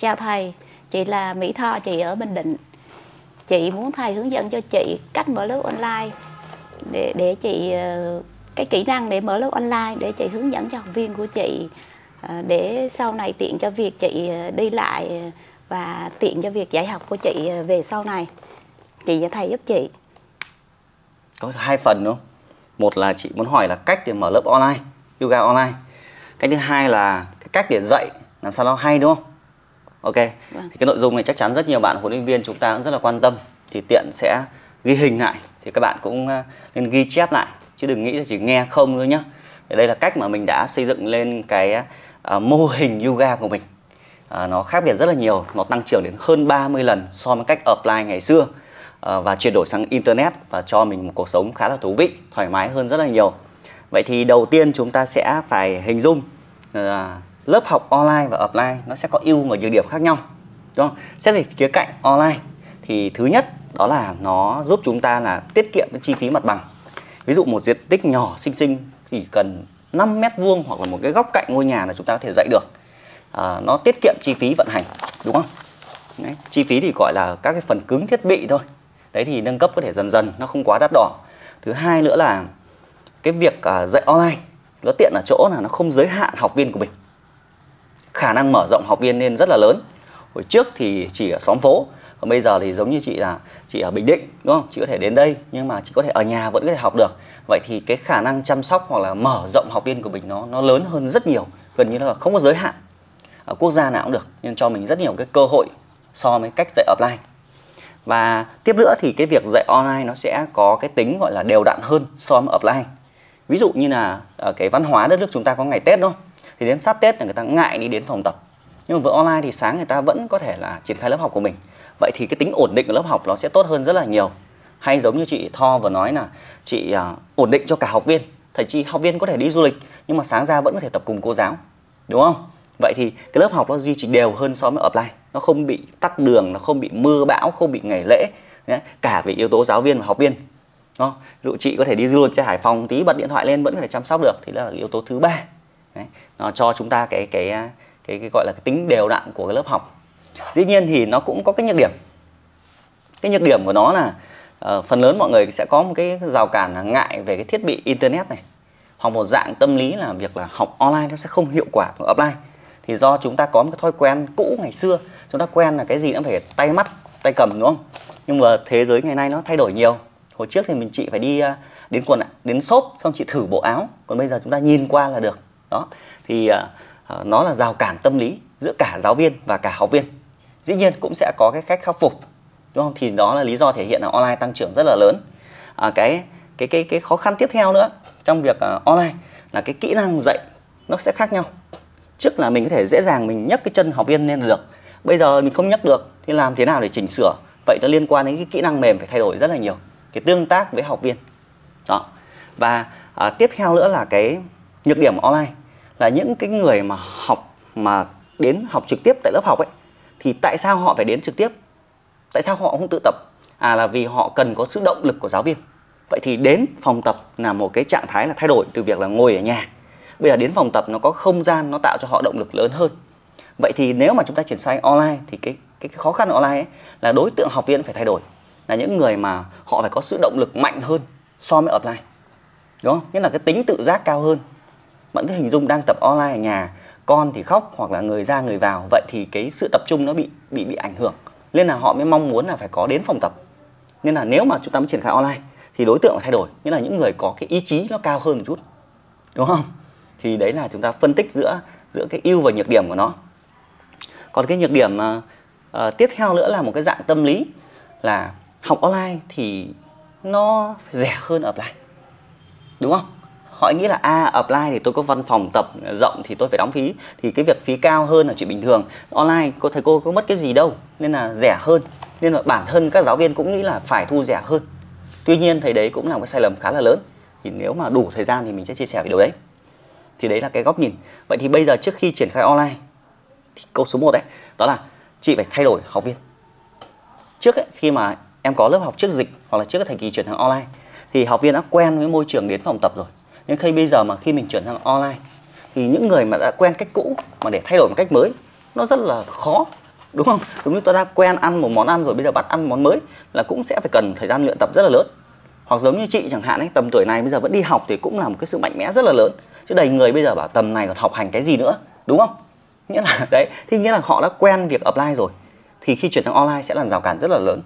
Chào thầy, chị là Mỹ Tho, chị ở Bình Định. Chị muốn thầy hướng dẫn cho chị cách mở lớp online để để chị ờ, cái kỹ năng để mở lớp online để chị hướng dẫn cho học viên của chị ờ, để sau này tiện cho việc chị ờ, đi lại và tiện cho việc dạy học của chị về sau này. Chị và thầy giúp chị. Có hai phần đúng không? Một là chị muốn hỏi là cách để mở lớp online, yoga online. Cái thứ hai là cái cách để dạy làm sao nó hay đúng không? Ok. Vâng. Thì cái nội dung này chắc chắn rất nhiều bạn huấn luyện viên chúng ta cũng rất là quan tâm thì tiện sẽ ghi hình lại thì các bạn cũng ờ, nên ghi chép lại chứ đừng nghĩ là chỉ nghe không thôi nhá. Thì đây là cách mà mình đã xây dựng lên cái uh, mô hình yoga của mình. À, nó khác biệt rất là nhiều, nó tăng trưởng đến hơn 30 lần so với cách apply ngày xưa à, và chuyển đổi sang internet và cho mình một cuộc sống khá là thú vị, thoải mái hơn rất là nhiều. Vậy thì đầu tiên chúng ta sẽ phải hình dung à, lớp học online và offline nó sẽ có ưu và nhược điểm khác nhau đúng không? Xét về khía cạnh online thì thứ nhất đó là nó giúp chúng ta là tiết kiệm cái chi phí mặt bằng. Ví dụ một diện tích nhỏ xinh xinh chỉ cần 5 mét vuông hoặc là một cái góc cạnh ngôi nhà là chúng ta có thể dạy được. À, nó tiết kiệm chi phí vận hành đúng không? Đấy, chi phí thì gọi là các cái phần cứng thiết bị thôi. Đấy thì nâng cấp có thể dần dần nó không quá đắt đỏ. Thứ hai nữa là cái việc à, dạy online nó tiện ở chỗ là nó không giới hạn học viên của mình khả năng mở rộng học viên lên rất là lớn. Hồi trước thì chỉ ở xóm phố, còn bây giờ thì giống như chị là chị ở bình định, đúng không? Chị có thể đến đây, nhưng mà chị có thể ở nhà vẫn có thể học được. Vậy thì cái khả năng chăm sóc hoặc là mở rộng học viên của mình nó nó lớn hơn rất nhiều, gần như là không có giới hạn. Ở quốc gia nào cũng được nên cho mình rất nhiều cái cơ hội so với cách dạy offline. Và tiếp nữa thì cái việc dạy online nó sẽ có cái tính gọi là đều đặn hơn so với offline. Ví dụ như là ờ, cái văn hóa đất nước chúng ta có ngày tết, đúng không? Thì đến sát tết là người ta ngại đi đến phòng tập. Nhưng mà với online thì sáng người ta vẫn có thể là triển khai lớp học của mình. Vậy thì cái tính ổn định của lớp học nó sẽ tốt hơn rất là nhiều. Hay giống như chị Tho vừa nói là chị uh, ổn định cho cả học viên. Thầy chị học viên có thể đi du lịch nhưng mà sáng ra vẫn có thể tập cùng cô giáo. Đúng không? Vậy thì cái lớp học nó duy trì đều hơn so với offline. Nó không bị tắc đường nó không bị mưa bão không bị ngày lễ cả về yếu tố giáo viên và học viên. Đó. dụ chị có thể đi du lịch ra Hải Phòng tí bật điện thoại lên vẫn có thể chăm sóc được. Thì đó là yếu tố thứ ba. Đấy. nó cho chúng ta cái cái à, cái, cái gọi là cái tính đều đặn của cái lớp học. Dĩ nhiên thì nó cũng có cái nhược điểm. Cái nhược điểm của nó là uh, phần lớn mọi người sẽ có một cái rào cản là ngại về cái thiết bị internet này. Hoặc một dạng tâm lý là việc là học online nó sẽ không hiệu quả bằng offline thì do chúng ta có một cái thói quen cũ ngày xưa chúng ta quen là cái gì cũng phải tay mắt tay cầm đúng không? Nhưng mà thế giới ngày nay nó thay đổi nhiều. Hồi trước thì mình chị phải đi à, đến quần đến shop xong chị thử bộ áo. Còn bây giờ chúng ta nhìn qua là được đó. Thì uh, nó là rào cản tâm lý giữa cả giáo viên và cả học viên. Dĩ nhiên cũng sẽ có cái cách khắc phục đúng không? Thì đó là lý do thể hiện là online tăng trưởng rất là lớn. À, cái cái cái cái khó khăn tiếp theo nữa trong việc uh, online là cái kỹ năng dạy nó sẽ khác nhau. Trước là mình có thể dễ dàng mình nhấc cái chân học viên lên được bây giờ mình không nhấc được thì làm thế nào để chỉnh sửa? Vậy nó liên quan đến cái kỹ năng mềm phải thay đổi rất là nhiều cái tương tác với học viên. Đó. Và à, tiếp theo nữa là cái nhược điểm online là những cái người mà học, mà đến học trực tiếp tại lớp học ấy, thì tại sao họ phải đến trực tiếp? Tại sao họ không tự tập? À là vì họ cần có sự động lực của giáo viên. Vậy thì đến phòng tập là một cái trạng thái là thay đổi từ việc là ngồi ở nhà. Bây giờ đến phòng tập nó có không gian, nó tạo cho họ động lực lớn hơn. Vậy thì nếu mà chúng ta triển khai online thì cái cái khó khăn online ấy là đối tượng học viên phải thay đổi. Là những người mà họ phải có sự động lực mạnh hơn so với offline. Đúng không? Nghĩa là cái tính tự giác cao hơn bạn cứ hình dung đang tập online ở nhà con thì khóc hoặc là người ra người vào vậy thì cái sự tập trung nó bị bị bị ảnh hưởng. Nên là họ mới mong muốn là phải có đến phòng tập. Nên là nếu mà chúng ta mới triển khai online thì đối tượng phải thay đổi. Nghĩa là những người có cái ý chí nó cao hơn một chút. Đúng không? Thì đấy là chúng ta phân tích giữa giữa cái ưu và nhược điểm của nó. Còn cái nhược điểm uh, uh, tiếp theo nữa là một cái dạng tâm lý là học online thì nó rẻ hơn offline. Đúng không? Họ nghĩ là a à, apply thì tôi có văn phòng tập rộng thì tôi phải đóng phí. Thì cái việc phí cao hơn là chuyện bình thường. Online cô thầy cô có mất cái gì đâu nên là rẻ hơn. Nên là bản thân các giáo viên cũng nghĩ là phải thu rẻ hơn. Tuy nhiên thầy đấy cũng là một sai lầm khá là lớn. Thì nếu mà đủ thời gian thì mình sẽ chia sẻ về điều đấy. Thì đấy là cái góc nhìn. Vậy thì bây giờ trước khi triển khai online thì câu số 1 đấy đó là chị phải thay đổi học viên. Trước ấy, khi mà em có lớp học trước dịch hoặc là trước cái thời kỳ chuyển sang online thì học viên đã quen với môi trường đến phòng tập rồi nhưng khi bây giờ mà khi mình chuyển sang online, thì những người mà đã quen cách cũ mà để thay đổi một cách mới, nó rất là khó, đúng không? Đúng như tôi đã quen ăn một món ăn rồi bây giờ bắt ăn món mới, là cũng sẽ phải cần thời gian luyện tập rất là lớn. Hoặc giống như chị chẳng hạn ấy, tầm tuổi này bây giờ vẫn đi học thì cũng là một cái sự mạnh mẽ rất là lớn. Chứ đầy người bây giờ bảo tầm này còn học hành cái gì nữa, đúng không? Nghĩa là, đấy, thì nghĩa là họ đã quen việc apply rồi, thì khi chuyển sang online sẽ là rào cản rất là lớn.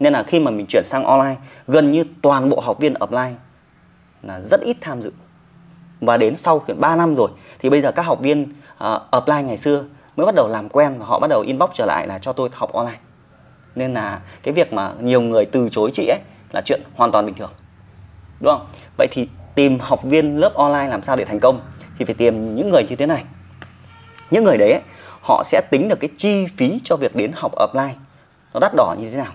Nên là khi mà mình chuyển sang online, gần như toàn bộ học viên apply là rất ít tham dự và đến sau khoảng 3 năm rồi thì bây giờ các học viên à, uh, offline ngày xưa mới bắt đầu làm quen và họ bắt đầu inbox trở lại là cho tôi học online. Nên là cái việc mà nhiều người từ chối chị ấy là chuyện hoàn toàn bình thường. Đúng không? Vậy thì tìm học viên lớp online làm sao để thành công thì phải tìm những người như thế này. Những người đấy ấy, họ sẽ tính được cái chi phí cho việc đến học offline nó đắt đỏ như thế nào.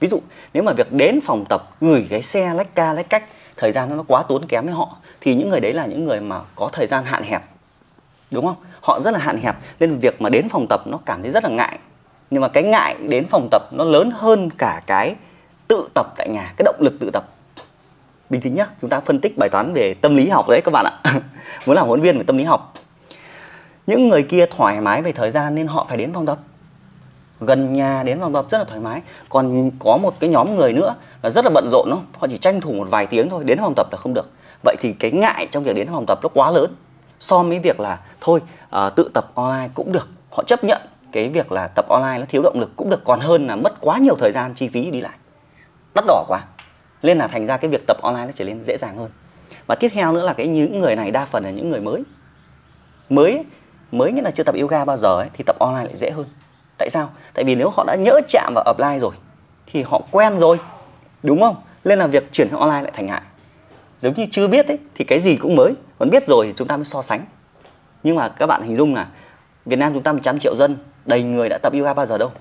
Ví dụ nếu mà việc đến phòng tập gửi cái xe lách ca lách cách thời gian nó quá tốn kém với họ thì những người đấy là những người mà có thời gian hạn hẹp, đúng không? Họ rất là hạn hẹp, nên việc mà đến phòng tập nó cảm thấy rất là ngại. Nhưng mà cái ngại đến phòng tập nó lớn hơn cả cái tự tập tại nhà, cái động lực tự tập. Bình tĩnh nhá, chúng ta phân tích bài toán về tâm lý học đấy các bạn ạ. Muốn làm huấn viên về tâm lý học. Những người kia thoải mái về thời gian nên họ phải đến phòng tập. Gần nhà đến phòng tập rất là thoải mái. Còn có một cái nhóm người nữa là rất là bận rộn đó họ chỉ tranh thủ một vài tiếng thôi, đến phòng tập là không được vậy thì cái ngại trong việc đến phòng tập nó quá lớn. So với việc là thôi uh, tự tập online cũng được. Họ chấp nhận cái việc là tập online nó thiếu động lực cũng được còn hơn là mất quá nhiều thời gian chi phí đi lại. Đắt đỏ quá. Nên là thành ra cái việc tập online nó trở nên dễ dàng hơn. Và tiếp theo nữa là cái những người này đa phần là những người mới. Mới mới như là chưa tập yoga bao giờ ấy, thì tập online lại dễ hơn. Tại sao? Tại vì nếu họ đã nhỡ chạm vào offline rồi thì họ quen rồi. Đúng không? Nên là việc chuyển sang online lại thành ngại giống như chưa biết ấy thì cái gì cũng mới. Còn biết rồi thì chúng ta mới so sánh. Nhưng mà các bạn hình dung là Việt Nam chúng ta 100 triệu dân đầy người đã tập yoga bao giờ đâu.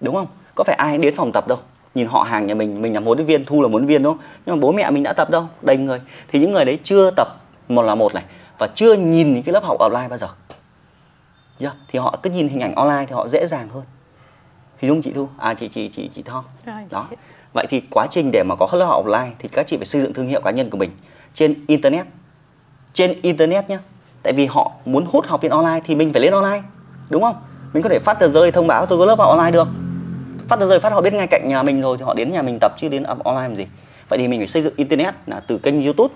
Đúng không? Có phải ai đến phòng tập đâu? Nhìn họ hàng nhà mình mình là huấn luyện viên thu là huấn luyện viên đúng không nhưng mà bố mẹ mình đã tập đâu? Đầy người. Thì những người đấy chưa tập một là một này và chưa nhìn những cái lớp học online bao giờ. Yeah. thì họ cứ nhìn hình ảnh online thì họ dễ dàng hơn. Thì dung chị thu à chị chị chị chị thom đó vậy thì quá trình để mà có lớp học online thì các chị phải xây dựng thương hiệu cá nhân của mình trên internet. Trên internet nhé tại vì họ muốn hút học viên online thì mình phải lên online, đúng không? Mình có thể phát tờ rơi thông báo tôi có lớp học online được. Phát tờ rơi phát họ biết ngay cạnh nhà mình rồi thì họ đến nhà mình tập chứ đến online làm gì. Vậy thì mình phải xây dựng internet là từ kênh youtube,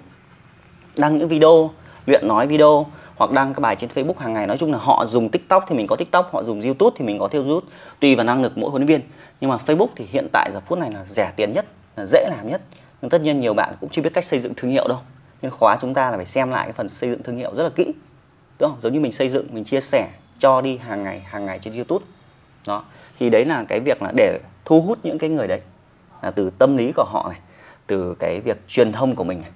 đăng những video, luyện nói video hoặc đăng các bài trên Facebook hàng ngày. Nói chung là họ dùng TikTok thì mình có TikTok, họ dùng YouTube thì mình có theo YouTube. Tùy vào năng lực mỗi huấn luyện viên nhưng mà Facebook thì hiện tại giờ phút này là rẻ tiền nhất, là dễ làm nhất. Nhưng tất nhiên nhiều bạn cũng chưa biết cách xây dựng thương hiệu đâu. Nên khóa chúng ta là phải xem lại cái phần xây dựng thương hiệu rất là kỹ. Đúng không? Giống như mình xây dựng, mình chia sẻ, cho đi hàng ngày hàng ngày trên YouTube. Đó. Thì đấy là cái việc là để thu hút những cái người đấy. Là từ tâm lý của họ này, từ cái việc truyền thông của mình này.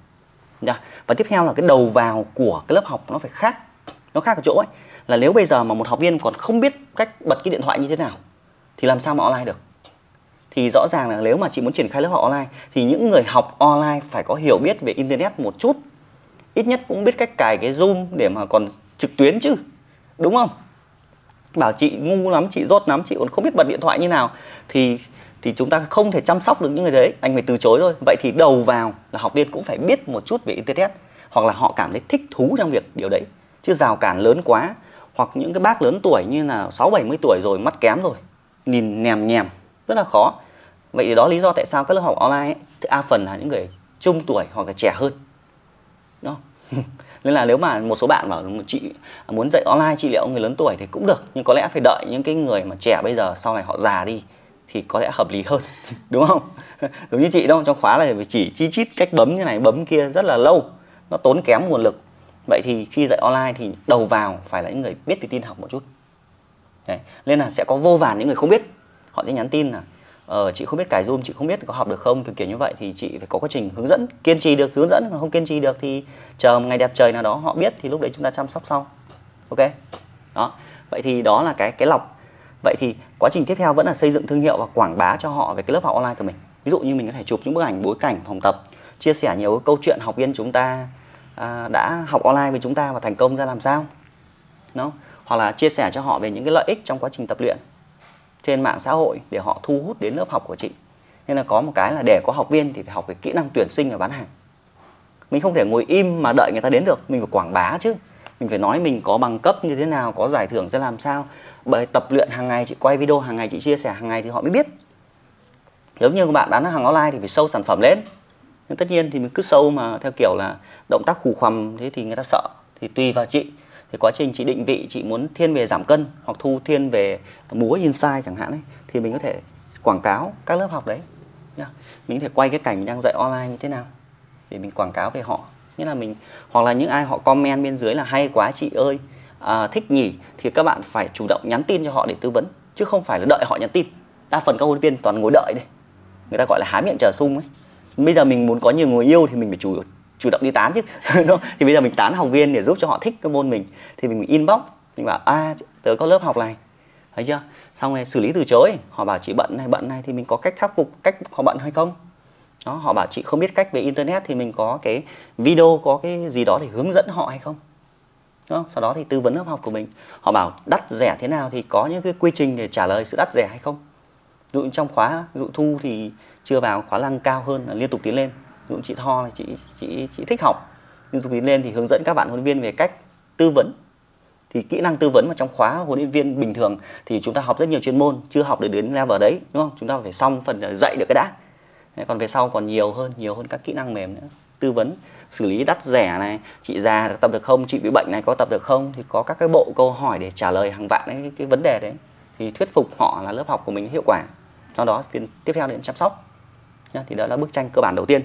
Nha. Và tiếp theo là cái đầu vào của cái lớp học nó phải khác, nó khác ở chỗ ấy. Là nếu bây giờ mà một học viên còn không biết cách bật cái điện thoại như thế nào, thì làm sao mà online được? Thì rõ ràng là nếu mà chị muốn triển khai lớp học online, thì những người học online phải có hiểu biết về internet một chút. Ít nhất cũng biết cách cài cái zoom để mà còn trực tuyến chứ, đúng không? Bảo chị ngu lắm, chị rốt lắm, chị còn không biết bật điện thoại như nào. Thì thì chúng ta không thể chăm sóc được những người đấy, anh phải từ chối thôi. Vậy thì đầu vào là học viên cũng phải biết một chút về internet, hoặc là họ cảm thấy thích thú trong việc điều đấy. Chứ rào cản lớn quá, hoặc những cái bác lớn tuổi như là sáu bảy mươi tuổi rồi, mắt kém rồi, nhìn nèm nhèm, rất là khó vậy thì đó lý do tại sao các lớp học online ấy, thì a phần là những người trung tuổi hoặc là trẻ hơn. Đó nên là nếu mà một số bạn bảo chị muốn dạy online trị liệu người lớn tuổi thì cũng được nhưng có lẽ phải đợi những cái người mà trẻ bây giờ sau này họ già đi thì có lẽ hợp lý hơn. Đúng không? Giống như chị đâu trong khóa này phải chỉ chi chít cách bấm như này bấm kia rất là lâu nó tốn kém nguồn lực. Vậy thì khi dạy online thì đầu vào phải là những người biết thì tin học một chút. Đấy. nên là sẽ có vô vàn những người không biết. Họ sẽ nhắn tin là ờ, chị không biết cài zoom chị không biết có học được không kiểu kiểu như vậy thì chị phải có quá trình hướng dẫn kiên trì được hướng dẫn mà không kiên trì được thì chờ một ngày đẹp trời nào đó họ biết thì lúc đấy chúng ta chăm sóc sau. Ok? Đó. Vậy thì đó là cái cái lọc. Vậy thì quá trình tiếp theo vẫn là xây dựng thương hiệu và quảng bá cho họ về cái lớp học online của mình. Ví dụ như mình có thể chụp những bức ảnh bối cảnh phòng tập chia sẻ nhiều câu chuyện học viên chúng ta à, đã học online với chúng ta và thành công ra làm sao. Nó hoặc là chia sẻ cho họ về những cái lợi ích trong quá trình tập luyện trên mạng xã hội để họ thu hút đến lớp học của chị. Nên là có một cái là để có học viên thì phải học về kỹ năng tuyển sinh và bán hàng. Mình không thể ngồi im mà đợi người ta đến được, mình phải quảng bá chứ. Mình phải nói mình có bằng cấp như thế nào, có giải thưởng sẽ làm sao. Bởi tập luyện hàng ngày, chị quay video hàng ngày, chị chia sẻ hàng ngày thì họ mới biết. Giống như các bạn bán hàng online thì phải sâu sản phẩm lên. Nhưng tất nhiên thì mình cứ sâu mà theo kiểu là động tác khủ khoằm thế thì người ta sợ. Thì tùy vào chị thì quá trình chị định vị chị muốn thiên về giảm cân hoặc thu thiên về múa inside chẳng hạn ấy thì mình có thể quảng cáo các lớp học đấy nhá. mình có thể quay cái cảnh mình đang dạy online như thế nào để mình quảng cáo về họ. Nghĩa là mình hoặc là những ai họ comment bên dưới là hay quá chị ơi à, thích nhỉ? Thì các bạn phải chủ động nhắn tin cho họ để tư vấn chứ không phải là đợi họ nhắn tin. Đa phần các huấn viên toàn ngồi đợi đây. Người ta gọi là há miệng chờ sung ấy. Bây giờ mình muốn có nhiều người yêu thì mình phải chủ chủ động đi tán chứ. Thì bây giờ mình tán học viên để giúp cho họ thích cái môn mình thì mình, inbox mình bảo a à, tớ có lớp học này. Thấy chưa? Xong rồi xử lý từ chối họ bảo chị bận này bận này thì mình có cách khắc phục cách họ bận hay không? Đó họ bảo chị không biết cách về internet thì mình có cái video có cái gì đó để hướng dẫn họ hay không? Đó. sau đó thì tư vấn lớp học của mình. Họ bảo đắt rẻ thế nào thì có những cái quy trình để trả lời sự đắt rẻ hay không? Dụ trong khóa dụ thu thì chưa vào khóa lăng cao hơn liên tục tiến lên dụ chị Tho là chị chị chị thích học. Nhưng tôi lên thì hướng dẫn các bạn huấn luyện viên về cách tư vấn. Thì kỹ năng tư vấn mà trong khóa huấn luyện viên bình thường thì chúng ta học rất nhiều chuyên môn chưa học được đến level đấy đúng không? Chúng ta phải xong phần dạy được cái đã. Còn về sau còn nhiều hơn nhiều hơn các kỹ năng mềm nữa. Tư vấn xử lý đắt rẻ này chị già tập được không chị bị bệnh này có tập được không thì có các cái bộ câu hỏi để trả lời hàng vạn cái, cái vấn đề đấy. Thì thuyết phục họ là lớp học của mình hiệu quả. Sau đó tiếp theo đến chăm sóc. Thì đó là bức tranh cơ bản đầu tiên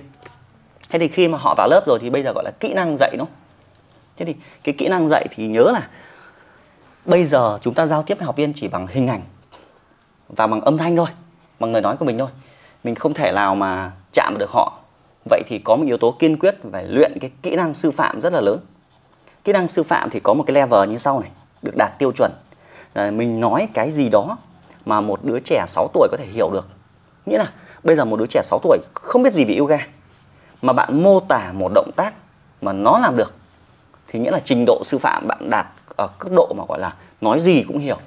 thế thì khi mà họ vào lớp rồi thì bây giờ gọi là kỹ năng dạy đúng không thế thì cái kỹ năng dạy thì nhớ là bây giờ chúng ta giao tiếp với học viên chỉ bằng hình ảnh và bằng âm thanh thôi, bằng lời nói của mình thôi. Mình không thể nào mà chạm được họ. Vậy thì có một yếu tố kiên quyết phải luyện cái kỹ năng sư phạm rất là lớn. Kỹ năng sư phạm thì có một cái level như sau này, được đạt tiêu chuẩn. Là mình nói cái gì đó mà một đứa trẻ 6 tuổi có thể hiểu được. Nghĩa là bây giờ một đứa trẻ 6 tuổi không biết gì về yoga mà bạn mô tả một động tác mà nó làm được, thì nghĩa là trình độ sư phạm bạn đạt ở cấp độ mà gọi là nói gì cũng hiểu.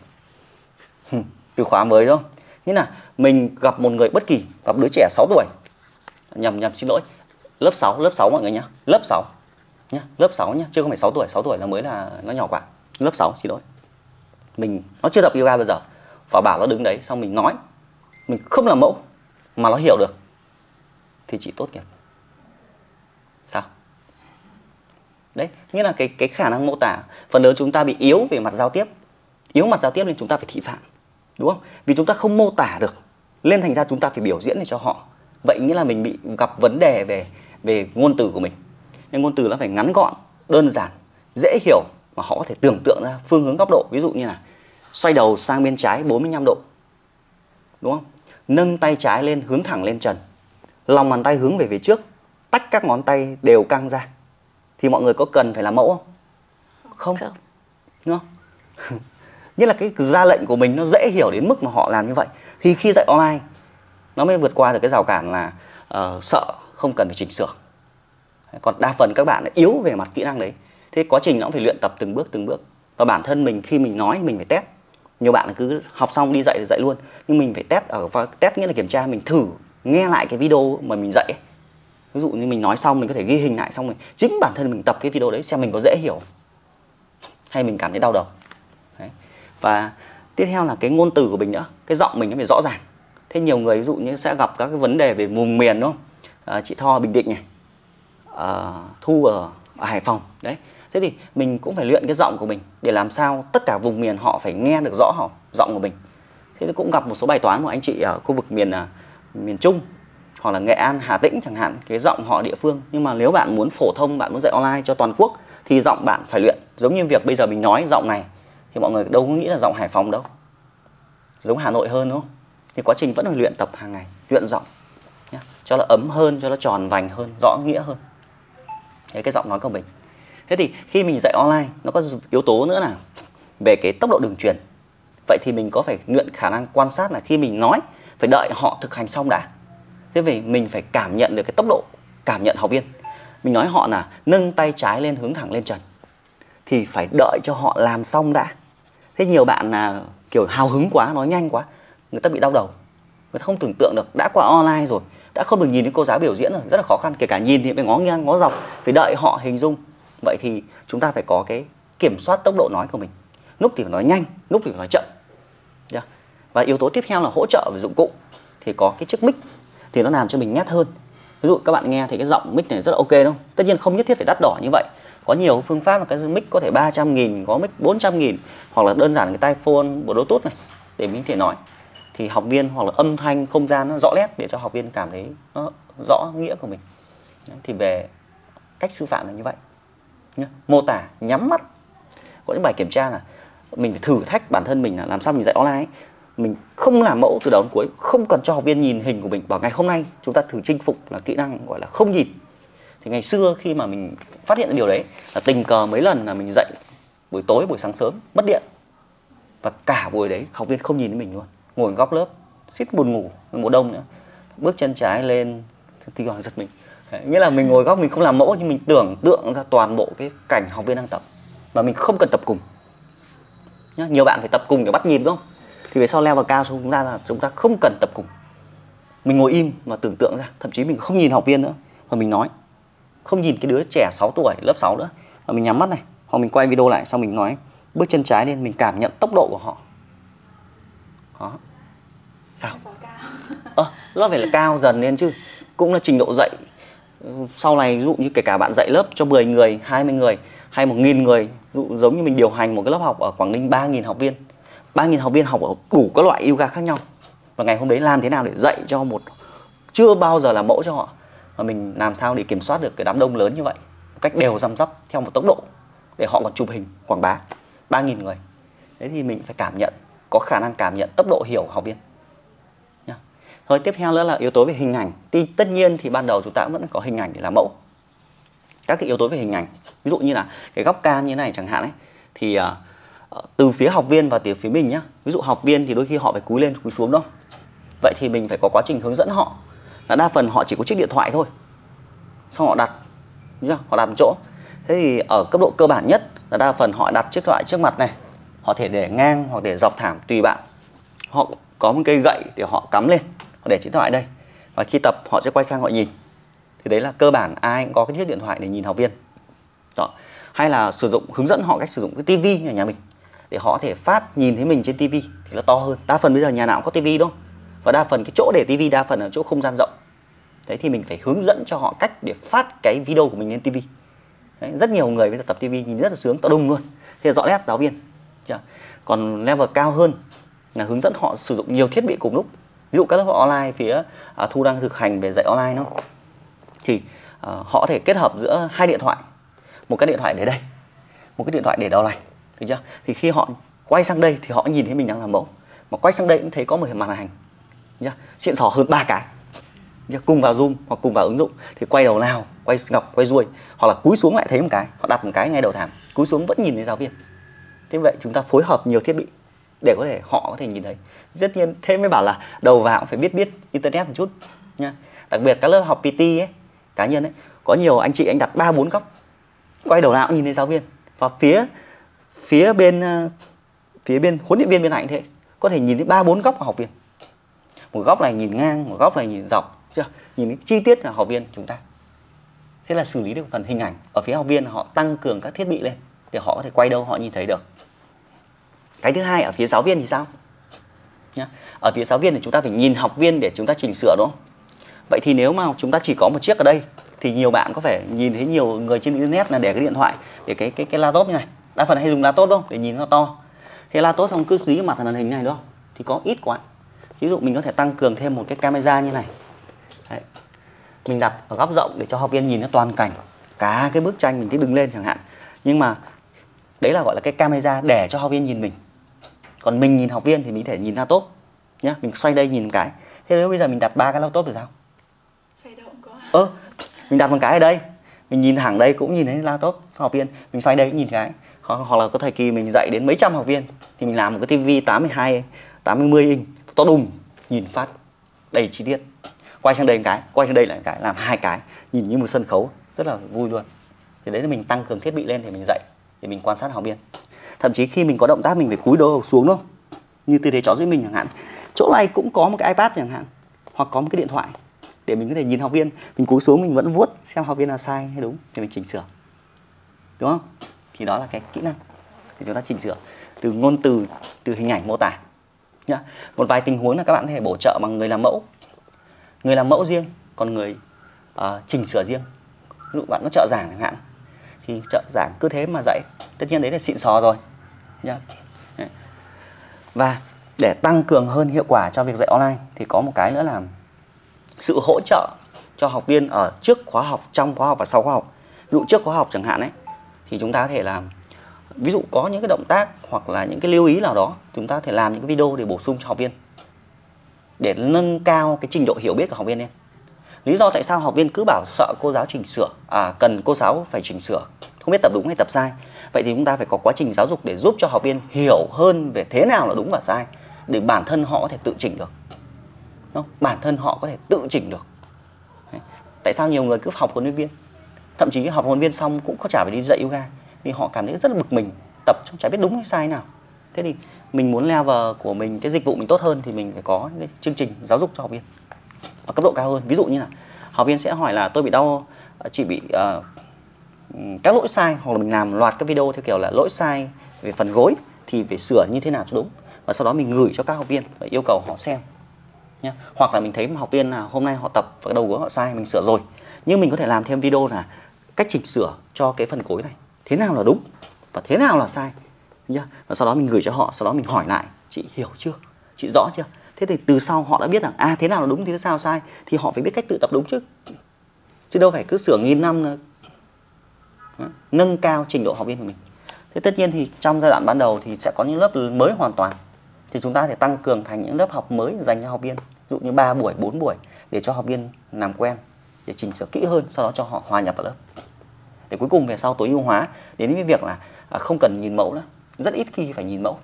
Từ khóa mới đúng không? Nghĩa là mình gặp một người bất kỳ, gặp đứa trẻ 6 tuổi. Nhầm nhầm, xin lỗi. Lớp 6 lớp 6 mọi người nhá. Lớp 6 nhá, lớp 6 nhá, chứ không phải 6 tuổi 6 tuổi là mới là nó nhỏ quá. Lớp 6 xin lỗi. Mình, nó chưa tập yoga bao giờ. Và bảo nó đứng đấy, xong mình nói. Mình không làm mẫu, mà nó hiểu được. Thì chỉ tốt nghiệp sao đấy, nghĩa là cái cái khả năng mô tả, phần lớn chúng ta bị yếu về mặt giao tiếp. Yếu mặt giao tiếp nên chúng ta phải thị phạm, đúng không? Vì chúng ta không mô tả được nên thành ra chúng ta phải biểu diễn để cho họ. Vậy nghĩa là mình bị gặp vấn đề về về ngôn từ của mình. Nên ngôn từ nó phải ngắn gọn, đơn giản, dễ hiểu mà họ có thể tưởng tượng ra phương hướng góc độ. Ví dụ như là xoay đầu sang bên trái 45 độ, đúng không? Nâng tay trái lên, hướng thẳng lên trần. Lòng bàn tay hướng về phía trước, tách các ngón tay đều căng ra thì mọi người có cần phải làm mẫu không? Không, không. đúng không? Nghĩa là cái ra lệnh của mình nó dễ hiểu đến mức mà họ làm như vậy. Thì khi dạy online nó mới vượt qua được cái rào cản là uh, sợ không cần phải chỉnh sửa. Còn đa phần các bạn yếu về mặt kỹ năng đấy. Thế quá trình nó cũng phải luyện tập từng bước từng bước. Và bản thân mình khi mình nói mình phải test. Nhiều bạn cứ học xong đi dạy thì dạy luôn. Nhưng mình phải test ở và test nghĩa là kiểm tra mình thử nghe lại cái video mà mình dạy ví dụ như mình nói xong mình có thể ghi hình lại xong rồi chính bản thân mình tập cái video đấy xem mình có dễ hiểu hay mình cảm thấy đau đầu? Đấy. và tiếp theo là cái ngôn từ của mình nữa cái giọng mình nó phải rõ ràng. Thế nhiều người ví dụ như sẽ gặp các cái vấn đề về vùng miền đúng không? À, chị Tho Bình Định này à, Thu ở, ở Hải Phòng đấy. Thế thì mình cũng phải luyện cái giọng của mình để làm sao tất cả vùng miền họ phải nghe được rõ họ giọng của mình. Thế thì cũng gặp một số bài toán của anh chị ở khu vực miền à, miền Trung hoặc là Nghệ An, Hà Tĩnh chẳng hạn cái giọng họ địa phương. Nhưng mà nếu bạn muốn phổ thông bạn muốn dạy online cho toàn quốc thì giọng bạn phải luyện. Giống như việc bây giờ mình nói giọng này thì mọi người đâu có nghĩ là giọng Hải Phòng đâu. Giống Hà Nội hơn đúng không? Thì quá trình vẫn phải luyện tập hàng ngày luyện giọng nhé. cho nó ấm hơn cho nó tròn vành hơn rõ nghĩa hơn. Đấy cái giọng nói của mình. Thế thì khi mình dạy online nó có yếu tố nữa là về cái tốc độ đường truyền. Vậy thì mình có phải luyện khả năng quan sát là khi mình nói phải đợi họ thực hành xong đã thế vì mình phải cảm nhận được cái tốc độ cảm nhận học viên. Mình nói họ là nâng tay trái lên, hướng thẳng lên trần. Thì phải đợi cho họ làm xong đã. Thế nhiều bạn là kiểu hào hứng quá, nói nhanh quá, người ta bị đau đầu. Người ta không tưởng tượng được, đã qua online rồi, đã không được nhìn thấy cô giáo biểu diễn rồi, rất là khó khăn, kể cả nhìn thì phải ngó ngang, ngó dọc, phải đợi họ hình dung. Vậy thì chúng ta phải có cái kiểm soát tốc độ nói của mình. Lúc thì phải nói nhanh, lúc thì phải nói chậm. Yeah. và yếu tố tiếp theo là hỗ trợ về dụng cụ. Thì có cái chiếc mic thì nó làm cho mình nhát hơn. Ví dụ các bạn nghe thì cái giọng mic này rất là ok, đúng không? Tất nhiên không nhất thiết phải đắt đỏ như vậy. Có nhiều phương pháp là cái mic có thể 300 nghìn, có mic 400 nghìn, hoặc là đơn giản cái tai phone bluetooth này, để mình có thể nói. Thì học viên hoặc là âm thanh, không gian nó rõ nét để cho học viên cảm thấy nó rõ nghĩa của mình. Thì về cách sư phạm là như vậy. Mô tả, nhắm mắt. Có những bài kiểm tra là mình phải thử thách bản thân mình là làm sao mình dạy online ấy mình không làm mẫu từ đầu đến cuối không cần cho học viên nhìn hình của mình. Bảo ngày hôm nay chúng ta thử chinh phục là kỹ năng gọi là không nhìn. Thì ngày xưa khi mà mình phát hiện điều đấy là tình cờ mấy lần là mình dậy buổi tối buổi sáng sớm mất điện. Và cả buổi đấy học viên không nhìn thấy mình luôn. Ngồi góc lớp xít buồn ngủ mùa đông nữa. Bước chân trái lên thì còn giật mình. Đấy, nghĩa là mình ngồi góc mình không làm mẫu nhưng mình tưởng tượng ra toàn bộ cái cảnh học viên đang tập. Và mình không cần tập cùng. Nhá, nhiều bạn phải tập cùng để bắt nhìn đúng không? Thì về sau leo vào cao chúng ta là chúng ta không cần tập cùng. Mình ngồi im và tưởng tượng ra thậm chí mình không nhìn học viên nữa và mình nói. Không nhìn cái đứa trẻ 6 tuổi lớp 6 nữa và mình nhắm mắt này hoặc mình quay video lại xong mình nói bước chân trái lên mình cảm nhận tốc độ của họ. Đó sao? Ờ à, nó phải là cao dần lên chứ. Cũng là trình độ dạy sau này ví dụ như kể cả bạn dạy lớp cho 10 người 20 người hay một nghìn người dụ giống như mình điều hành một cái lớp học ở Quảng Ninh 3.000 học viên 3.000 học viên học ở đủ các loại yoga khác nhau. Và ngày hôm đấy làm thế nào để dạy cho một chưa bao giờ làm mẫu cho họ? Và mình làm sao để kiểm soát được cái đám đông lớn như vậy? Một cách đều răm rắp theo một tốc độ để họ còn chụp hình quảng bá. 3.000 người. Thế thì mình phải cảm nhận có khả năng cảm nhận tốc độ hiểu học viên. Nha. Rồi tiếp theo nữa là yếu tố về hình ảnh. Thì tất nhiên thì ban đầu chúng ta vẫn có hình ảnh để làm mẫu. Các cái yếu tố về hình ảnh ví dụ như là cái góc cam như này chẳng hạn ấy thì uh, từ phía học viên và từ phía mình nhá. Ví dụ học viên thì đôi khi họ phải cúi lên, cúi xuống đâu vậy thì mình phải có quá trình hướng dẫn họ. Là đa phần họ chỉ có chiếc điện thoại thôi. Xong họ đặt, nhá, họ đặt một chỗ. Thế thì ở cấp độ cơ bản nhất là đa phần họ đặt chiếc thoại trước mặt này. Họ thể để ngang hoặc để dọc thảm tùy bạn. Họ có một cây gậy để họ cắm lên, họ để chiếc điện thoại đây. Và khi tập, họ sẽ quay sang họ nhìn. Thì đấy là cơ bản ai cũng có cái chiếc điện thoại để nhìn học viên. Đó. Hay là sử dụng, hướng dẫn họ cách sử dụng cái tivi ở nhà mình để họ có thể phát nhìn thấy mình trên tivi thì nó to hơn. Đa phần bây giờ nhà nào cũng có tivi đúng không? Và đa phần cái chỗ để tivi đa phần ở chỗ không gian rộng. Đấy thì mình phải hướng dẫn cho họ cách để phát cái video của mình lên tivi rất nhiều người bây giờ tập tivi nhìn rất là sướng to đùng luôn. Thì rõ nét giáo viên chưa? còn level cao hơn là hướng dẫn họ sử dụng nhiều thiết bị cùng lúc. Ví dụ các lớp online phía à, thu đang thực hành về dạy online nó thì à, họ có thể kết hợp giữa hai điện thoại. Một cái điện thoại để đây một cái điện thoại để đầu này được chưa? Thì khi họ quay sang đây thì họ nhìn thấy mình đang làm mẫu. Mà quay sang đây cũng thấy có một màn hình nhá xịn sò hơn ba cái. Nhá? cùng vào zoom hoặc cùng vào ứng dụng. Thì quay đầu nào, quay ngọc, quay ruồi hoặc là cúi xuống lại thấy một cái. Họ đặt một cái ngay đầu thảm. Cúi xuống vẫn nhìn thấy giáo viên. Thế vậy chúng ta phối hợp nhiều thiết bị để có thể họ có thể nhìn thấy. Rất nhiên, thế mới bảo là đầu vào phải biết biết internet một chút, nha. Đặc biệt các lớp học PT ấy, cá nhân ấy, có nhiều anh chị anh đặt ba bốn góc. Quay đầu nào cũng nhìn thấy giáo viên. Và phía phía bên ờ, phía bên, huấn luyện viên bên cạnh thế. Có thể nhìn thấy ba, bốn góc của học viên. Một góc này nhìn ngang, một góc này nhìn dọc, chưa? Nhìn cái chi tiết là học viên chúng ta. Thế là xử lý được phần hình ảnh. Ở phía học viên họ tăng cường các thiết bị lên để họ có thể quay đâu họ nhìn thấy được. Cái thứ hai, ở phía giáo viên thì sao? Nhá. Ở phía giáo viên thì chúng ta phải nhìn học viên để chúng ta chỉnh sửa, đúng không? Vậy thì nếu mà chúng ta chỉ có một chiếc ở đây, thì nhiều bạn có thể nhìn thấy nhiều người trên internet là để cái điện thoại, để cái cái cái laptop như này? Đa phần hay dùng laptop đâu để nhìn nó to. Thế laptop không cứ dí mặt màn hình này đâu thì có ít quá. Ví dụ mình có thể tăng cường thêm một cái camera như này. Đấy. mình đặt ở góc rộng để cho học viên nhìn nó toàn cảnh. Cả cái bức tranh mình thích đứng lên chẳng hạn. Nhưng mà đấy là gọi là cái camera để cho học viên nhìn mình. Còn mình nhìn học viên thì mình thể nhìn laptop nhá mình xoay đây nhìn một cái. Thế nếu bây giờ mình đặt ba cái laptop thì sao? Xoay đâu cũng có ơ mình đặt một cái ở đây. Mình nhìn thẳng đây cũng nhìn thấy laptop học viên. Mình xoay đây cũng nhìn cái hoặc, là có thời kỳ mình dạy đến mấy trăm học viên thì mình làm một cái tivi 82 80 inch to đùng nhìn phát đầy chi tiết. Quay sang đây một cái quay sang đây lại một cái làm hai cái nhìn như một sân khấu rất là vui luôn. Thì đấy là mình tăng cường thiết bị lên để mình dạy để mình quan sát học viên. Thậm chí khi mình có động tác mình phải cúi đầu xuống đâu như tư thế chó dưới mình chẳng hạn. Chỗ này cũng có một cái ipad chẳng hạn hoặc có một cái điện thoại để mình có thể nhìn học viên. Mình cúi xuống mình vẫn vuốt xem học viên là sai hay đúng thì mình chỉnh sửa. Đúng không? Thì đó là cái kỹ năng để chúng ta chỉnh sửa từ ngôn từ từ hình ảnh mô tả. Nhá. Một vài tình huống là các bạn có thể bổ trợ bằng người làm mẫu. Người làm mẫu riêng còn người uh, chỉnh sửa riêng. Ví dụ bạn có trợ giảng chẳng hạn thì trợ giảng cứ thế mà dạy. Tất nhiên đấy là xịn sò rồi. Nhá. Và để tăng cường hơn hiệu quả cho việc dạy online thì có một cái nữa là sự hỗ trợ cho học viên ở trước khóa học trong khóa học và sau khóa học. Ví dụ trước khóa học chẳng hạn ấy thì chúng ta có thể làm ví dụ có những cái động tác hoặc là những cái lưu ý nào đó, chúng ta có thể làm những cái video để bổ sung cho học viên, để nâng cao cái trình độ hiểu biết của học viên lên. Lý do tại sao học viên cứ bảo sợ cô giáo chỉnh sửa à cần cô giáo phải chỉnh sửa, không biết tập đúng hay tập sai. Vậy thì chúng ta phải có quá trình giáo dục để giúp cho học viên hiểu hơn về thế nào là đúng và sai, để bản thân họ có thể tự chỉnh được. Đúng không? bản thân họ có thể tự chỉnh được. Đấy. tại sao nhiều người cứ học huấn luyện viên? Thậm chí học huấn viên xong cũng có chả phải đi dạy yoga vì họ cảm thấy rất là bực mình tập trong chả biết đúng hay sai nào. Thế thì mình muốn level của mình cái dịch vụ mình tốt hơn thì mình phải có cái chương trình giáo dục cho học viên ở cấp độ cao hơn. Ví dụ như là học viên sẽ hỏi là tôi bị đau chỉ bị uh, các lỗi sai hoặc là mình làm loạt các video theo kiểu là lỗi sai về phần gối thì phải sửa như thế nào cho đúng? Và sau đó mình gửi cho các học viên và yêu cầu họ xem nhé hoặc là mình thấy học viên là hôm nay họ tập và đầu gối họ sai mình sửa rồi. Nhưng mình có thể làm thêm video là cách chỉnh sửa cho cái phần cối này. Thế nào là đúng và thế nào là sai, nhá. Và sau đó mình gửi cho họ, sau đó mình hỏi lại, chị hiểu chưa? Chị rõ chưa? Thế thì từ sau họ đã biết rằng à thế nào là đúng, thế sao sai, thì họ phải biết cách tự tập đúng chứ. Chứ đâu phải cứ sửa nghìn năm nữa nâng cao trình độ học viên của mình. Thế tất nhiên thì trong giai đoạn ban đầu thì sẽ có những lớp mới hoàn toàn. Thì chúng ta thể tăng cường thành những lớp học mới dành cho học viên, ví dụ như 3 buổi 4 buổi để cho học viên làm quen, để chỉnh sửa kỹ hơn, sau đó cho họ hòa nhập vào lớp để cuối cùng về sau tối ưu hóa, đến cái việc là à, không cần nhìn mẫu nữa. Rất ít khi phải nhìn mẫu.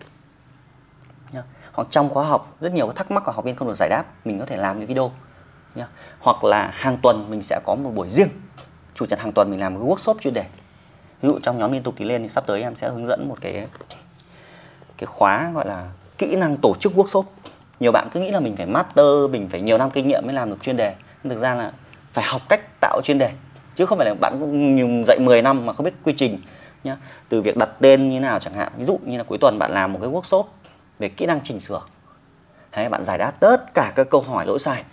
Hoặc trong khóa học, rất nhiều thắc mắc của học viên không được giải đáp, mình có thể làm những video. Hoặc là hàng tuần mình sẽ có một buổi riêng. Chủ nhật hàng tuần mình làm một cái workshop chuyên đề. Ví dụ trong nhóm liên tục thì lên thì sắp tới em sẽ hướng dẫn một cái cái khóa gọi là kỹ năng tổ chức workshop. Nhiều bạn cứ nghĩ là mình phải master, mình phải nhiều năm kinh nghiệm mới làm được chuyên đề. Nhưng thực ra là phải học cách tạo chuyên đề chứ không phải là bạn dạy 10 năm mà không biết quy trình, nhá. Từ việc đặt tên như nào chẳng hạn. Ví dụ như là cuối tuần bạn làm một cái workshop về kỹ năng chỉnh sửa. Hay bạn giải đáp tất cả các câu hỏi lỗi sai.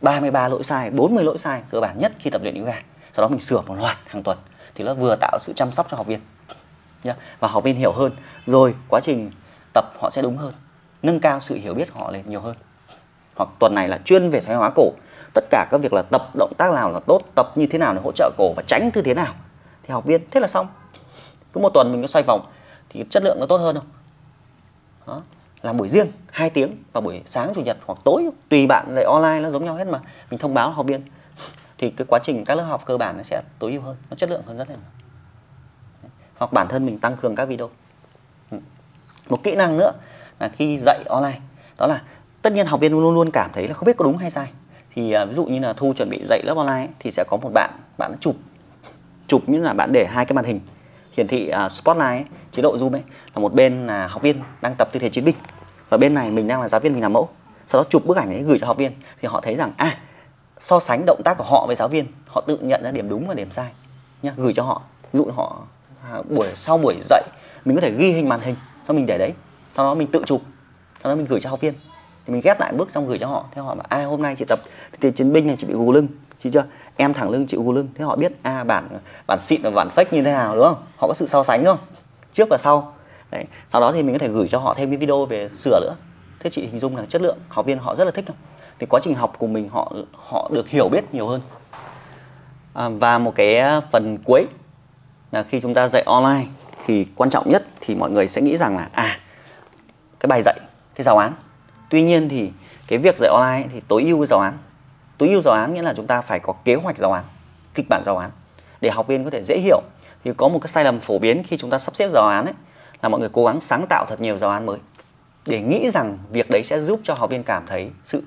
33 lỗi sai 40 lỗi sai, cơ bản nhất khi tập luyện yoga. Sau đó mình sửa một loạt hàng tuần thì nó vừa tạo sự chăm sóc cho học viên, nhá. Và học viên hiểu hơn. Rồi, quá trình tập họ sẽ đúng hơn. Nâng cao sự hiểu biết họ lên nhiều hơn. Hoặc tuần này là chuyên về thoái hóa cổ tất cả các việc là tập, động tác nào là tốt, tập như thế nào để hỗ trợ cổ và tránh như thế nào thì học viên thế là xong. Cứ một tuần mình có xoay vòng thì chất lượng nó tốt hơn không? Đó làm buổi riêng 2 tiếng vào buổi sáng, chủ nhật hoặc tối, tùy bạn dạy online nó giống nhau hết mà. Mình thông báo học viên thì cái quá trình các lớp học cơ bản nó sẽ tối ưu hơn, nó chất lượng hơn rất là nhiều. Hoặc bản thân mình tăng cường các video. Ừ. Một kỹ năng nữa là khi dạy online, đó là tất nhiên học viên luôn luôn cảm thấy là không biết có đúng hay sai thì uh, ví dụ như là thu chuẩn bị dạy lớp online ấy, thì sẽ có một bạn bạn chụp. Chụp như là bạn để hai cái màn hình. Hiển thị uh, spotlight ấy, chế độ zoom ấy là một bên là học viên đang tập tư thế chiến binh và bên này mình đang là giáo viên mình làm mẫu. Sau đó chụp bức ảnh ấy gửi cho học viên thì họ thấy rằng à so sánh động tác của họ với giáo viên họ tự nhận ra điểm đúng và điểm sai nhá gửi cho họ. Ví dụ họ à, buổi sau buổi dạy mình có thể ghi hình màn hình sau mình để đấy. Sau đó mình tự chụp sau đó mình gửi cho học viên thì mình ghép lại bước xong gửi cho họ. Thế họ bảo à hôm nay chị tập thì chiến binh này chị bị gù lưng chị chưa? Em thẳng lưng chị gù lưng. Thế họ biết à bản bản xịn và bản fake như thế nào đúng không? Họ có sự so sánh không? Trước và sau. Đấy. Sau đó thì mình có thể gửi cho họ thêm cái video về sửa nữa. Thế chị hình dung là chất lượng học viên họ rất là thích không thì quá trình học của mình họ họ được hiểu biết nhiều hơn. À, và một cái phần cuối là khi chúng ta dạy online thì quan trọng nhất thì mọi người sẽ nghĩ rằng là à cái bài dạy cái giáo án tuy nhiên thì cái việc dạy online thì tối ưu giáo án. Tối ưu giáo án nghĩa là chúng ta phải có kế hoạch giáo án kịch bản giáo án để học viên có thể dễ hiểu. Thì có một cái sai lầm phổ biến khi chúng ta sắp xếp giáo án ấy là mọi người cố gắng sáng tạo thật nhiều giáo án mới để nghĩ rằng việc đấy sẽ giúp cho học viên cảm thấy sự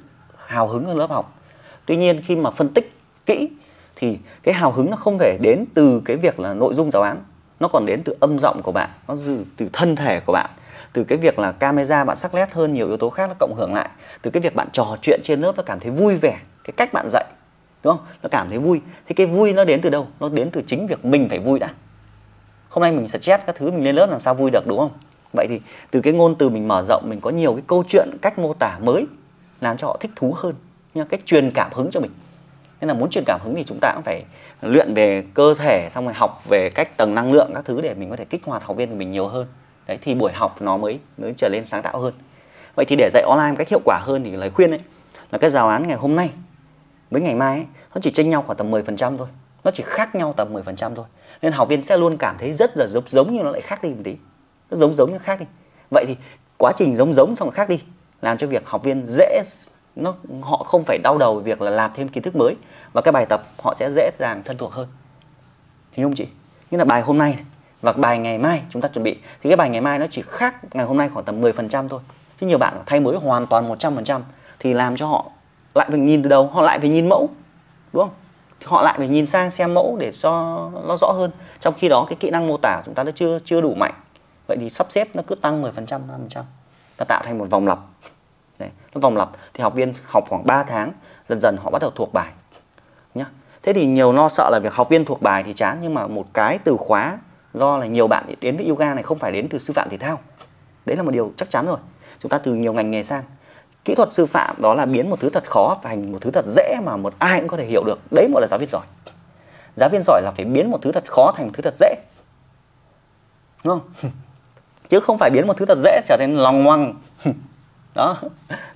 hào hứng ở lớp học. Tuy nhiên khi mà phân tích kỹ thì cái hào hứng nó không thể đến từ cái việc là nội dung giáo án nó còn đến từ âm giọng của bạn nó từ, từ thân thể của bạn từ cái việc là camera bạn sắc nét hơn nhiều yếu tố khác nó cộng hưởng lại. Từ cái việc bạn trò chuyện trên lớp nó cảm thấy vui vẻ. Cái cách bạn dạy, đúng không? Nó cảm thấy vui. Thế cái vui nó đến từ đâu? Nó đến từ chính việc mình phải vui đã. Hôm nay mình stress các thứ mình lên lớp làm sao vui được, đúng không? Vậy thì từ cái ngôn từ mình mở rộng, mình có nhiều cái câu chuyện, cách mô tả mới, làm cho họ thích thú hơn. Nhưng cách truyền cảm hứng cho mình. Nên là muốn truyền cảm hứng thì chúng ta cũng phải luyện về cơ thể, xong rồi học về cách tầng năng lượng các thứ để mình có thể kích hoạt học viên của mình nhiều hơn đấy thì buổi học nó mới mới trở lên sáng tạo hơn. Vậy thì để dạy online một cách hiệu quả hơn thì lời khuyên ấy là cái giáo án ngày hôm nay với ngày mai ấy, nó chỉ chênh nhau khoảng tầm 10% thôi. Nó chỉ khác nhau tầm 10% thôi. Nên học viên sẽ luôn cảm thấy rất là giống giống nhưng nó lại khác đi một tí. Nó giống giống nhưng khác đi. Vậy thì quá trình giống giống xong rồi khác đi làm cho việc học viên dễ nó họ không phải đau đầu về việc là làm thêm kiến thức mới và cái bài tập họ sẽ dễ dàng thân thuộc hơn. Hiểu không chị? Như là bài hôm nay và bài ngày mai chúng ta chuẩn bị thì cái bài ngày mai nó chỉ khác ngày hôm nay khoảng tầm 10% thôi. Chứ nhiều bạn thay mới hoàn toàn 100% thì làm cho họ lại phải nhìn từ đầu họ lại phải nhìn mẫu đúng không? Thì họ lại phải nhìn sang xem mẫu để cho nó rõ hơn. Trong khi đó cái kỹ năng mô tả chúng ta nó chưa chưa đủ mạnh. Vậy thì sắp xếp nó cứ tăng 10% 5% ta tạo thành một vòng lặp. Đấy, nó vòng lặp thì học viên học khoảng 3 tháng dần dần họ bắt đầu thuộc bài nhá. Thế thì nhiều lo sợ là việc học viên thuộc bài thì chán nhưng mà một cái từ khóa do là nhiều bạn đến với yoga này không phải đến từ sư phạm thể thao. Đấy là một điều chắc chắn rồi. Chúng ta từ nhiều ngành nghề sang. Kỹ thuật sư phạm đó là biến một thứ thật khó thành một thứ thật dễ mà một ai cũng có thể hiểu được. Đấy gọi là giáo viên giỏi. Giáo viên giỏi là phải biến một thứ thật khó thành một thứ thật dễ. Đúng không? Chứ không phải biến một thứ thật dễ trở thành lòng ngoằng. Đó.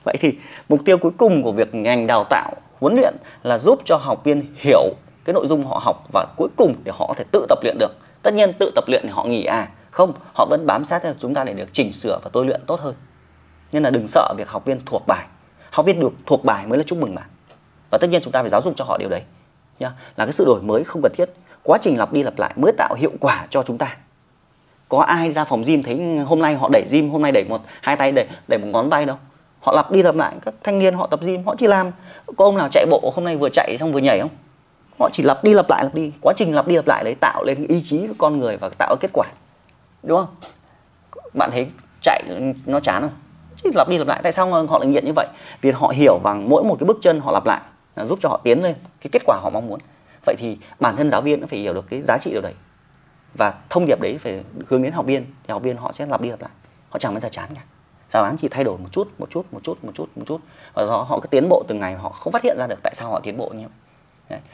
Vậy thì mục tiêu cuối cùng của việc ngành đào tạo huấn luyện là giúp cho học viên hiểu cái nội dung họ học và cuối cùng để họ có thể tự tập luyện được tất nhiên tự tập luyện thì họ nghỉ à. Không, họ vẫn bám sát theo chúng ta để được chỉnh sửa và tôi luyện tốt hơn. Nên là đừng sợ việc học viên thuộc bài. Học viên được thuộc bài mới là chúc mừng bạn và tất nhiên chúng ta phải giáo dục cho họ điều đấy, nhá. Là cái sự đổi mới không cần thiết. Quá trình lặp đi lặp lại mới tạo hiệu quả cho chúng ta. Có ai ra phòng gym thấy hôm nay họ đẩy gym, hôm nay đẩy một, hai tay đẩy đẩy một ngón tay đâu. Họ lặp đi lặp lại, các thanh niên họ tập gym, họ chỉ làm. Có ông nào chạy bộ hôm nay vừa chạy xong vừa nhảy không? Họ chỉ lặp đi lặp lại, lặp đi. Quá trình lặp đi lặp lại đấy tạo lên ý chí của con người và tạo kết quả. Đúng không? Bạn thấy chạy nó chán không? Chỉ lặp đi lặp lại, tại sao họ lại nghiện như vậy? Vì họ hiểu rằng mỗi một cái bước chân họ lặp lại là giúp cho họ tiến lên cái kết quả họ mong muốn. Vậy thì bản thân giáo viên cũng phải hiểu được cái giá trị điều đấy. Và thông điệp đấy phải hướng đến học viên, thì học viên họ sẽ lặp đi lặp lại. Họ chẳng bao giờ chán cả. Giáo án chỉ thay đổi một chút một chút một chút một chút một chút. Và do họ cứ tiến bộ từng ngày họ không phát hiện ra được tại sao họ tiến bộ như vậy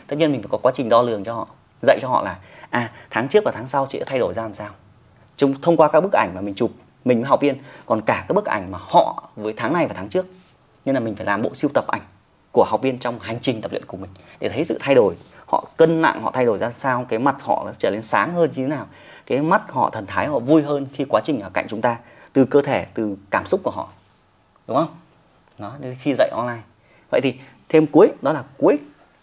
tất nhiên mình phải có quá trình đo lường cho họ, dạy cho họ là à tháng trước và tháng sau chị đã thay đổi ra làm sao? Chúng, thông qua các bức ảnh mà mình chụp, mình với học viên, còn cả các bức ảnh mà họ với tháng này và tháng trước. Nên là mình phải làm bộ siêu tập ảnh của học viên trong hành trình tập luyện của mình để thấy sự thay đổi. Họ cân nặng, họ thay đổi ra sao, cái mặt họ trở nên sáng hơn như thế nào, cái mắt họ, thần thái họ vui hơn khi quá trình ở cạnh chúng ta, từ cơ thể, từ cảm xúc của họ. Đúng không? Đó khi dạy online. Vậy thì thêm cuối, đó là cuối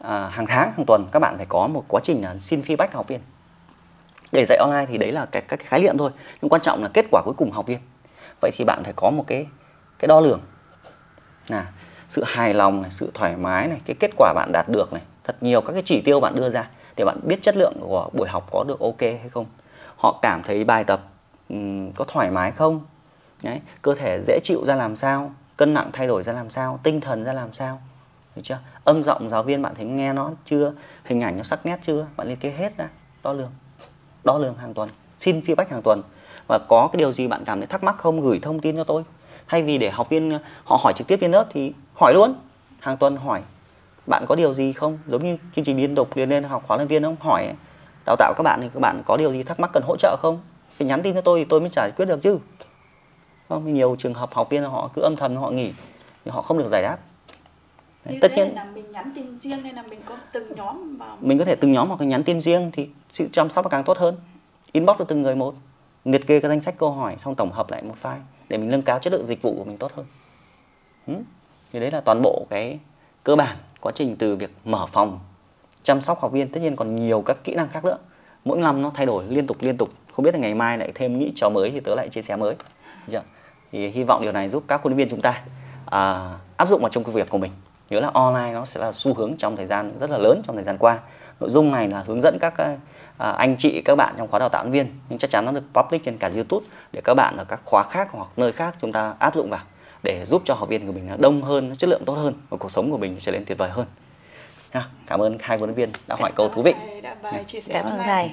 à, hàng tháng hàng tuần các bạn phải có một quá trình là xin feedback học viên. Để dạy online thì đấy là cái, các cái khái niệm thôi nhưng quan trọng là kết quả cuối cùng học viên. Vậy thì bạn phải có một cái cái đo lường. Là sự hài lòng này sự thoải mái này cái kết quả bạn đạt được này thật nhiều các cái chỉ tiêu bạn đưa ra để bạn biết chất lượng của buổi học có được ok hay không. Họ cảm thấy bài tập um, có thoải mái không? Đấy, cơ thể dễ chịu ra làm sao? Cân nặng thay đổi ra làm sao? Tinh thần ra làm sao? Được chưa? Âm giọng giáo viên bạn thấy nghe nó chưa? Hình ảnh nó sắc nét chưa? Bạn liệt kê hết ra, đo lường. Đo lường hàng tuần, xin feedback hàng tuần. Và có cái điều gì bạn cảm thấy thắc mắc không, gửi thông tin cho tôi. Thay vì để học viên, họ hỏi trực tiếp trên lớp thì hỏi luôn. Hàng tuần hỏi, bạn có điều gì không? Giống như chương trình liên tục, liên lên học khóa nhân viên không? Hỏi, đào tạo các bạn thì các bạn có điều gì thắc mắc cần hỗ trợ không? Thì nhắn tin cho tôi thì tôi mới giải quyết được chứ. Không, nhiều trường hợp học viên họ cứ âm thầm họ nghỉ thì họ không được giải đáp. Đấy, tất nhiên. là mình nhắn tin riêng hay là mình có từng nhóm vào mình có thể từng nhóm hoặc là nhắn tin riêng thì sự chăm sóc càng tốt hơn. Inbox cho từng người một liệt kê các danh sách câu hỏi xong tổng hợp lại một file để mình nâng cao chất lượng dịch vụ của mình tốt hơn. Ừ. thì đấy là toàn bộ cái cơ bản quá trình từ việc mở phòng chăm sóc học viên. Tất nhiên còn nhiều các kỹ năng khác nữa. Mỗi năm nó thay đổi liên tục liên tục. Không biết là ngày mai lại thêm nghĩ trò mới thì tớ lại chia sẻ mới. Thì hy vọng điều này giúp các huấn luyện viên chúng ta à, áp dụng vào trong công việc của mình nhớ là online nó sẽ là xu hướng trong thời gian rất là lớn trong thời gian qua. Nội dung này là hướng dẫn các à, anh chị các bạn trong khóa đào tạo viên nhưng chắc chắn nó được public trên cả YouTube để các bạn ở các khóa khác hoặc nơi khác chúng ta áp dụng vào để giúp cho học viên của mình đông hơn chất lượng tốt hơn và cuộc sống của mình trở nên tuyệt vời hơn. Cảm ơn hai huấn luyện viên đã hỏi câu thú vị. đã bài chia sẻ cảm ơn thầy